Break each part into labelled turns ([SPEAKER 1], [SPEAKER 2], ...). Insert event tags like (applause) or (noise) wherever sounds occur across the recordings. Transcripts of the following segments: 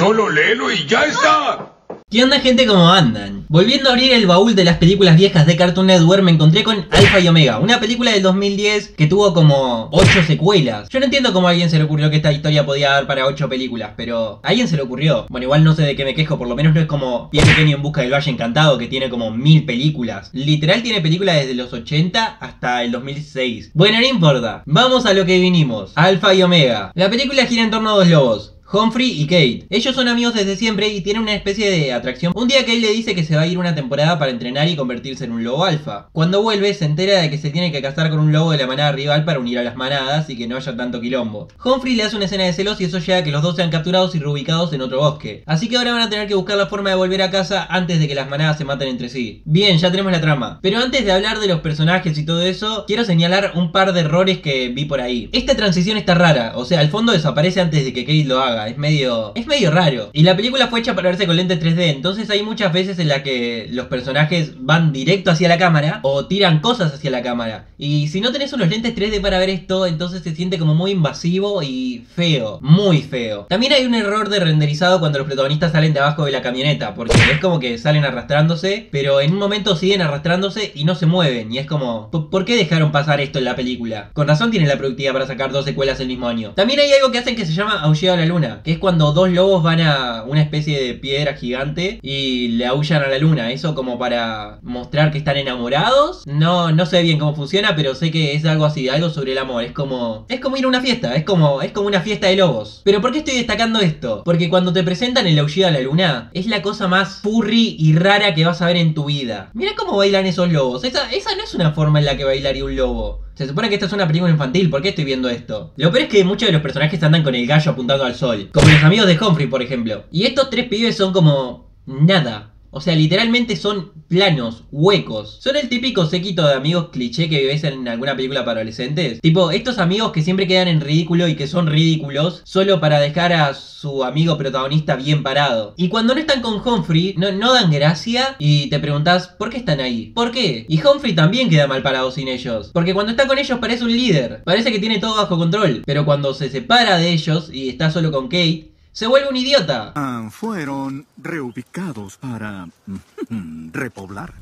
[SPEAKER 1] Solo léelo y ya está.
[SPEAKER 2] ¿Qué onda gente? ¿Cómo andan? Volviendo a abrir el baúl de las películas viejas de Cartoon Network me encontré con Alpha y Omega, una película del 2010 que tuvo como 8 secuelas. Yo no entiendo cómo a alguien se le ocurrió que esta historia podía dar para 8 películas, pero a alguien se le ocurrió. Bueno, igual no sé de qué me quejo, por lo menos no es como Pie Pequeño en busca del Valle Encantado que tiene como mil películas. Literal tiene películas desde los 80 hasta el 2006. Bueno, no importa. Vamos a lo que vinimos. Alpha y Omega. La película gira en torno a dos lobos. Humphrey y Kate. Ellos son amigos desde siempre y tienen una especie de atracción. Un día Kate le dice que se va a ir una temporada para entrenar y convertirse en un lobo alfa. Cuando vuelve se entera de que se tiene que casar con un lobo de la manada rival para unir a las manadas y que no haya tanto quilombo. Humphrey le hace una escena de celos y eso lleva a que los dos sean capturados y reubicados en otro bosque. Así que ahora van a tener que buscar la forma de volver a casa antes de que las manadas se maten entre sí. Bien, ya tenemos la trama. Pero antes de hablar de los personajes y todo eso, quiero señalar un par de errores que vi por ahí. Esta transición está rara, o sea, el fondo desaparece antes de que Kate lo haga es medio. Es medio raro. Y la película fue hecha para verse con lentes 3D. Entonces hay muchas veces en la que los personajes van directo hacia la cámara. O tiran cosas hacia la cámara. Y si no tenés unos lentes 3D para ver esto, entonces se siente como muy invasivo y feo. Muy feo. También hay un error de renderizado cuando los protagonistas salen de abajo de la camioneta. Porque es como que salen arrastrándose. Pero en un momento siguen arrastrándose y no se mueven. Y es como. ¿Por qué dejaron pasar esto en la película? Con razón tiene la productividad para sacar dos secuelas el mismo año. También hay algo que hacen que se llama Aullado a la Luna. Que es cuando dos lobos van a una especie de piedra gigante y le aullan a la luna. Eso como para mostrar que están enamorados. No, no sé bien cómo funciona, pero sé que es algo así, algo sobre el amor. Es como. Es como ir a una fiesta, es como. Es como una fiesta de lobos. Pero ¿por qué estoy destacando esto? Porque cuando te presentan el aullido a la luna, es la cosa más furry y rara que vas a ver en tu vida. Mira cómo bailan esos lobos. Esa, esa no es una forma en la que bailaría un lobo. Se supone que esta es una película infantil, ¿por qué estoy viendo esto? Lo peor es que muchos de los personajes andan con el gallo apuntando al sol, como los amigos de Humphrey, por ejemplo. Y estos tres pibes son como nada. O sea, literalmente son planos, huecos. Son el típico séquito de amigos cliché que ves en alguna película para adolescentes. Tipo, estos amigos que siempre quedan en ridículo y que son ridículos solo para dejar a su amigo protagonista bien parado. Y cuando no están con Humphrey, no, no dan gracia y te preguntas, ¿por qué están ahí? ¿Por qué? Y Humphrey también queda mal parado sin ellos. Porque cuando está con ellos parece un líder. Parece que tiene todo bajo control. Pero cuando se separa de ellos y está solo con Kate, se vuelve un idiota.
[SPEAKER 3] Ah, fueron reubicados para (laughs) repoblar.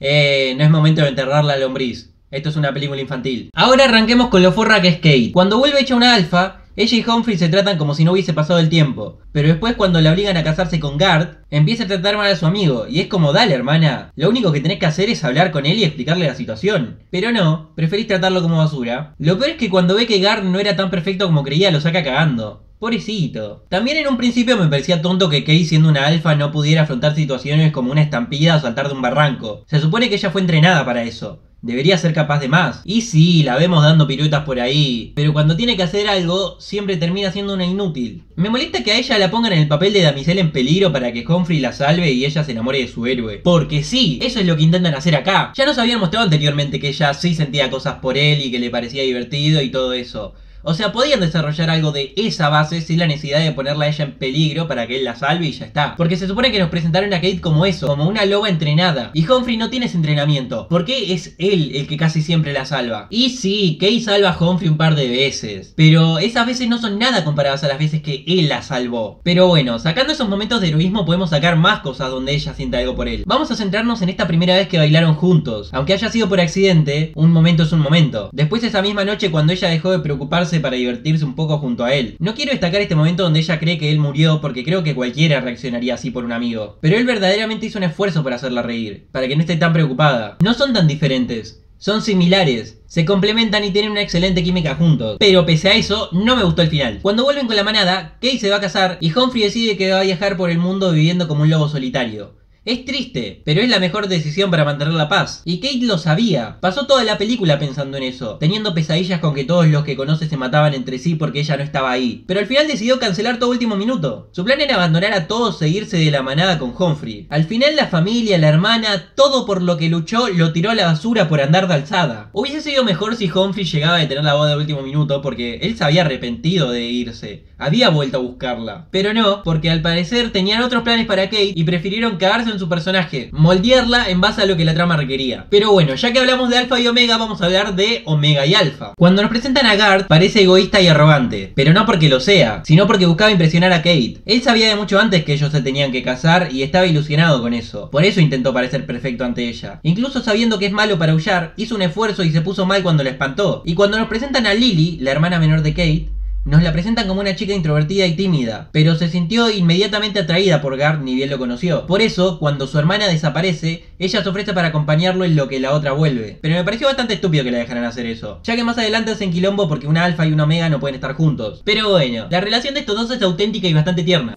[SPEAKER 2] Eh, no es momento de enterrar la lombriz. Esto es una película infantil. Ahora arranquemos con lo forra que es Kate. Cuando vuelve hecha una alfa, ella y Humphrey se tratan como si no hubiese pasado el tiempo. Pero después cuando la obligan a casarse con Gart, empieza a tratar mal a su amigo. Y es como, dale hermana, lo único que tenés que hacer es hablar con él y explicarle la situación. Pero no, preferís tratarlo como basura. Lo peor es que cuando ve que Gart no era tan perfecto como creía, lo saca cagando. Pobrecito. También en un principio me parecía tonto que Kay siendo una alfa no pudiera afrontar situaciones como una estampida o saltar de un barranco. Se supone que ella fue entrenada para eso. Debería ser capaz de más. Y sí, la vemos dando piruetas por ahí. Pero cuando tiene que hacer algo, siempre termina siendo una inútil. Me molesta que a ella la pongan en el papel de damisela en peligro para que Humphrey la salve y ella se enamore de su héroe. Porque sí, eso es lo que intentan hacer acá. Ya nos habían mostrado anteriormente que ella sí sentía cosas por él y que le parecía divertido y todo eso. O sea, podían desarrollar algo de esa base sin la necesidad de ponerla a ella en peligro para que él la salve y ya está. Porque se supone que nos presentaron a Kate como eso, como una loba entrenada. Y Humphrey no tiene ese entrenamiento. ¿Por qué es él el que casi siempre la salva? Y sí, Kate salva a Humphrey un par de veces. Pero esas veces no son nada comparadas a las veces que él la salvó. Pero bueno, sacando esos momentos de heroísmo podemos sacar más cosas donde ella sienta algo por él. Vamos a centrarnos en esta primera vez que bailaron juntos. Aunque haya sido por accidente, un momento es un momento. Después esa misma noche cuando ella dejó de preocuparse para divertirse un poco junto a él. No quiero destacar este momento donde ella cree que él murió porque creo que cualquiera reaccionaría así por un amigo. Pero él verdaderamente hizo un esfuerzo para hacerla reír, para que no esté tan preocupada. No son tan diferentes. Son similares, se complementan y tienen una excelente química juntos. Pero pese a eso, no me gustó el final. Cuando vuelven con la manada, Kate se va a casar y Humphrey decide que va a viajar por el mundo viviendo como un lobo solitario. Es triste, pero es la mejor decisión para mantener la paz. Y Kate lo sabía. Pasó toda la película pensando en eso, teniendo pesadillas con que todos los que conoce se mataban entre sí porque ella no estaba ahí. Pero al final decidió cancelar todo último minuto. Su plan era abandonar a todos e irse de la manada con Humphrey. Al final la familia, la hermana, todo por lo que luchó lo tiró a la basura por andar de alzada. Hubiese sido mejor si Humphrey llegaba a tener la voz de último minuto porque él se había arrepentido de irse. había vuelto a buscarla. Pero no, porque al parecer tenían otros planes para Kate y prefirieron cagarse en su personaje, moldearla en base a lo que la trama requería. Pero bueno, ya que hablamos de Alpha y Omega, vamos a hablar de Omega y Alpha. Cuando nos presentan a Guard, parece egoísta y arrogante, pero no porque lo sea, sino porque buscaba impresionar a Kate. Él sabía de mucho antes que ellos se tenían que casar y estaba ilusionado con eso. Por eso intentó parecer perfecto ante ella. Incluso sabiendo que es malo para huyar, hizo un esfuerzo y se puso mal cuando la espantó. Y cuando nos presentan a Lily, la hermana menor de Kate, nos la presentan como una chica introvertida y tímida, pero se sintió inmediatamente atraída por Gard ni bien lo conoció. Por eso, cuando su hermana desaparece, ella se ofrece para acompañarlo en lo que la otra vuelve. Pero me pareció bastante estúpido que la dejaran hacer eso, ya que más adelante hacen quilombo porque una alfa y una omega no pueden estar juntos. Pero bueno, la relación de estos dos es auténtica y bastante tierna.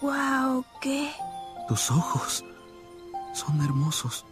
[SPEAKER 4] Wow, ¿qué?
[SPEAKER 3] Tus ojos son hermosos.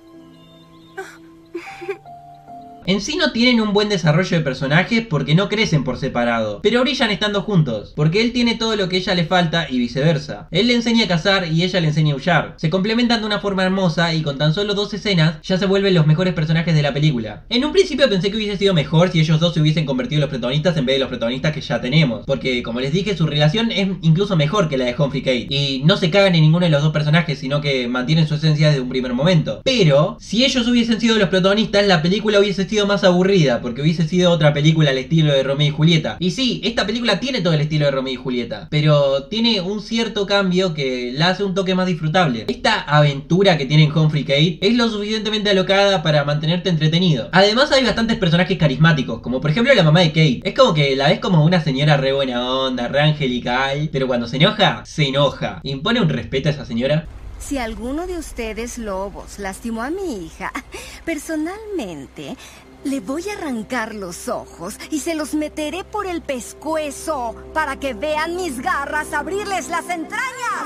[SPEAKER 2] En sí no tienen un buen desarrollo de personajes porque no crecen por separado, pero brillan estando juntos, porque él tiene todo lo que ella le falta y viceversa. Él le enseña a cazar y ella le enseña a huyar. Se complementan de una forma hermosa y con tan solo dos escenas ya se vuelven los mejores personajes de la película. En un principio pensé que hubiese sido mejor si ellos dos se hubiesen convertido en los protagonistas en vez de los protagonistas que ya tenemos, porque como les dije su relación es incluso mejor que la de Humphrey Kate y no se cagan en ninguno de los dos personajes sino que mantienen su esencia desde un primer momento. Pero si ellos hubiesen sido los protagonistas la película hubiese sido más aburrida, porque hubiese sido otra película al estilo de Romeo y Julieta. Y sí, esta película tiene todo el estilo de Romeo y Julieta, pero tiene un cierto cambio que la hace un toque más disfrutable. Esta aventura que tienen Humphrey Kate es lo suficientemente alocada para mantenerte entretenido. Además hay bastantes personajes carismáticos, como por ejemplo la mamá de Kate. Es como que la ves como una señora re buena onda, re angelical, pero cuando se enoja, se enoja. ¿Impone un respeto a esa señora?
[SPEAKER 4] Si alguno de ustedes lobos lastimó a mi hija, (laughs) personalmente le voy a arrancar los ojos y se los meteré por el pescuezo para que vean mis garras abrirles las entrañas.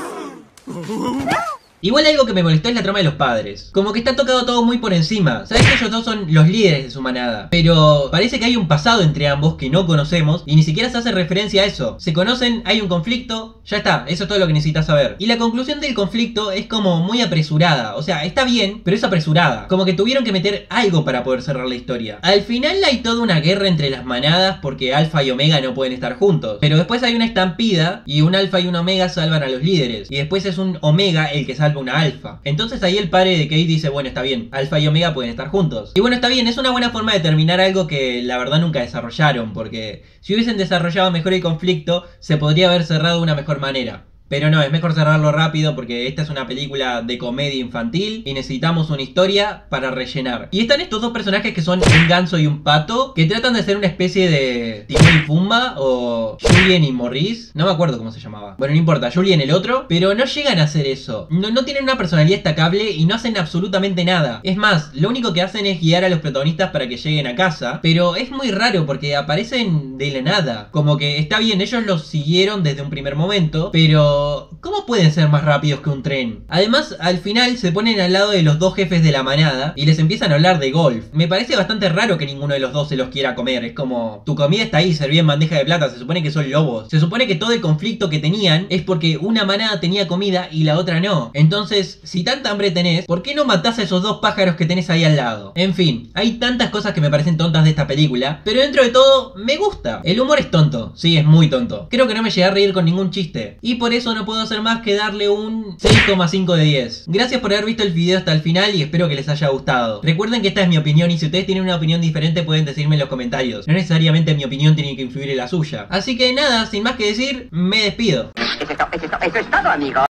[SPEAKER 4] (laughs)
[SPEAKER 2] Igual algo que me molestó es la trama de los padres. Como que está tocado todo muy por encima. Sabes que ellos dos son los líderes de su manada. Pero parece que hay un pasado entre ambos que no conocemos y ni siquiera se hace referencia a eso. Se conocen, hay un conflicto, ya está, eso es todo lo que necesitas saber. Y la conclusión del conflicto es como muy apresurada. O sea, está bien, pero es apresurada. Como que tuvieron que meter algo para poder cerrar la historia. Al final hay toda una guerra entre las manadas porque Alfa y Omega no pueden estar juntos. Pero después hay una estampida y un Alfa y un Omega salvan a los líderes. Y después es un Omega el que salva una alfa. Entonces ahí el padre de Kate dice, bueno, está bien, alfa y omega pueden estar juntos. Y bueno, está bien, es una buena forma de terminar algo que la verdad nunca desarrollaron, porque si hubiesen desarrollado mejor el conflicto, se podría haber cerrado de una mejor manera. Pero no, es mejor cerrarlo rápido porque esta es una película de comedia infantil y necesitamos una historia para rellenar. Y están estos dos personajes que son un ganso y un pato, que tratan de ser una especie de Timón y Pumba o Julien y Maurice. No me acuerdo cómo se llamaba. Bueno, no importa, Julien el otro, pero no llegan a hacer eso. No tienen una personalidad destacable y no hacen absolutamente nada. Es más, lo único que hacen es guiar a los protagonistas para que lleguen a casa, pero es muy raro porque aparecen de la nada. Como que está bien, ellos los siguieron desde un primer momento, pero ¿cómo pueden ser más rápidos que un tren? Además, al final se ponen al lado de los dos jefes de la manada y les empiezan a hablar de golf. Me parece bastante raro que ninguno de los dos se los quiera comer. Es como, tu comida está ahí, servida en bandeja de plata, se supone que son lobos. Se supone que todo el conflicto que tenían es porque una manada tenía comida y la otra no. Entonces, si tanta hambre tenés, ¿por qué no matás a esos dos pájaros que tenés ahí al lado? En fin, hay tantas cosas que me parecen tontas de esta película, pero dentro de todo, me gusta. El humor es tonto, sí, es muy tonto. Creo que no me llegué a reír con ningún chiste. Y por eso no puedo hacer más que darle un 6,5 de 10. Gracias por haber visto el video hasta el final y espero que les haya gustado. Recuerden que esta es mi opinión y si ustedes tienen una opinión diferente pueden decirme en los comentarios. No necesariamente mi opinión tiene que influir en la suya. Así que nada, sin más que decir, me despido.
[SPEAKER 5] Eso es, to- eso es to- eso es todo, amigo.